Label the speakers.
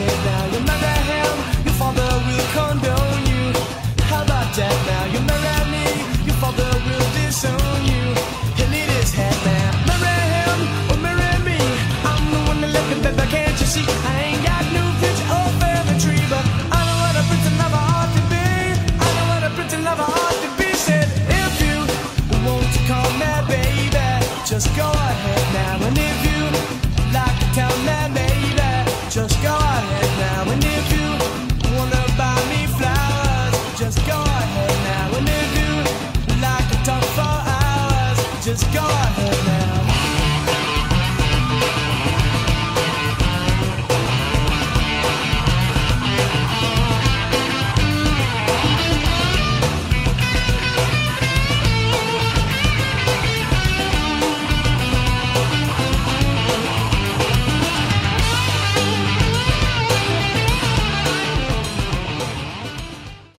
Speaker 1: head now. Just go